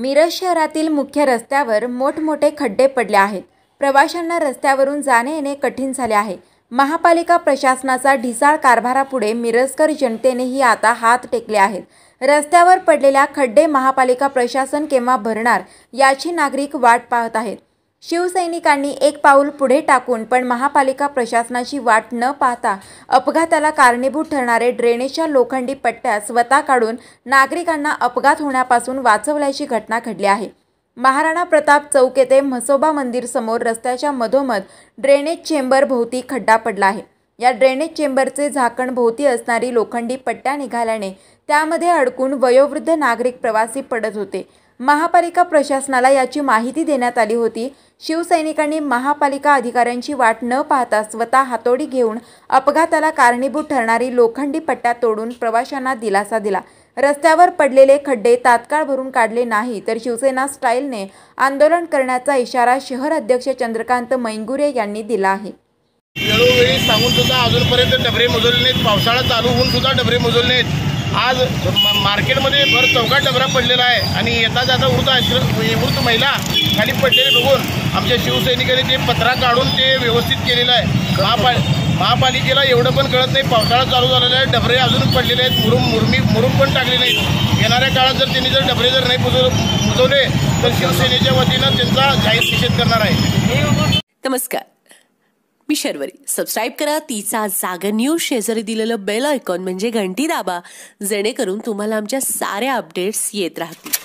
मिरज शहरातील मुख्य रस्त्यावर मोठमोठे खड्डे पडले आहेत. प्रवाशांना रस्त्यावरून जाणे येणे कठीण झाले आहे. महापालिका प्रशासनाचा ढिसाळ कारभारापुढे मिरजकर जनतेनेही आता हात टेकले आहेत. रस्त्यावर पडलेल्या खड्डे महापालिका प्रशासन केव्हा भरणार याची नागरिक वाट पाहत आहेत. शिवसैनिकांनी एक पाऊल पुढे टाकून पण महापालिका प्रशासनाची वाट न पाहता अपघाताला कारणीभूत ठरणारे ड्रेनेजच्या लोखंडी पट्ट्या स्वतः काढून नागरिकांना अपघात होण्यापासून वाचवल्याची घटना घडली आहे. महाराणा प्रताप चौक येथे म्हसोबा मंदिर समोर रस्त्याच्या मधोमध ड्रेनेज चेंबर भोवती खड्डा पडला आहे. या ड्रेनेज चेंबरचे झाकण भोवती असणारी लोखंडी पट्ट्या निघाल्याने त्यामध्ये अडकून वयोवृद्ध नागरिक प्रवासी पडत होते. महापालिका प्रशासनाला याची माहिती देण्यात आली होती. शिवसैनिकांनी महापालिका अधिकाऱ्यांची वाट न पाहता स्वतः हातोडी घेऊन अपघाताला कारणीभूत ठरणारी लोखंडी पट्ट्या तोडून प्रवाशांना दिलासा दिला. रस्त्यावर पडलेले खड्डे तात्काळ भरून काढले नाही तर शिवसेना स्टाईलने आंदोलन करण्याचा इशारा शहर अध्यक्ष चंद्रकांत मैंगुरे यांनी दिला आहे. वेळोवेळी सांगून सुद्धा अजूनपर्यंत डबरे मोजवले नाहीत. पावसाळा चालू होऊन सुद्धा डबरे मोजवले नाहीत. आज म- मार्केटमध्ये भर चौकात डबरा पडलेला आहे आणि येता जाता वृद्ध आश्रम वृद्ध महिला खाली पडलेले बघून आमच्या शिवसैनिकांनी ते पत्रा काढून ते व्यवस्थित केलेलं आहे. महापा महापालिकेला एवढं पण कळत नाही. पावसाळा चालू झालेला आहे. डबरे अजून पडलेले आहेत. मुरुम मुरमी मुरुम पण टाकले नाहीत येणाऱ्या काळात जर त्यांनी जर डबरे जर नाही मुजव मुजवले तर शिवसेनेच्या वतीनं त्यांचा जाहीर निषेध करणार आहे. नमस्कार. मी शर्वरी. सबस्क्राईब करा तिचा जागर न्यूज शेजारी दिलेलं बेल आयकॉन म्हणजे घंटी दाबा जेणेकरून तुम्हाला आमच्या साऱ्या अपडेट्स येत राहतील.